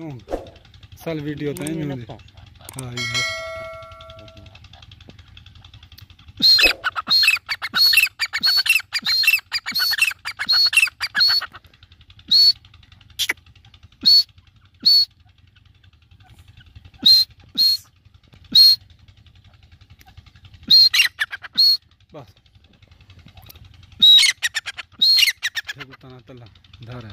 क्यों? साल वीडियो तो नहीं होती हाँ ये बस। ठेकुताना तला धारा।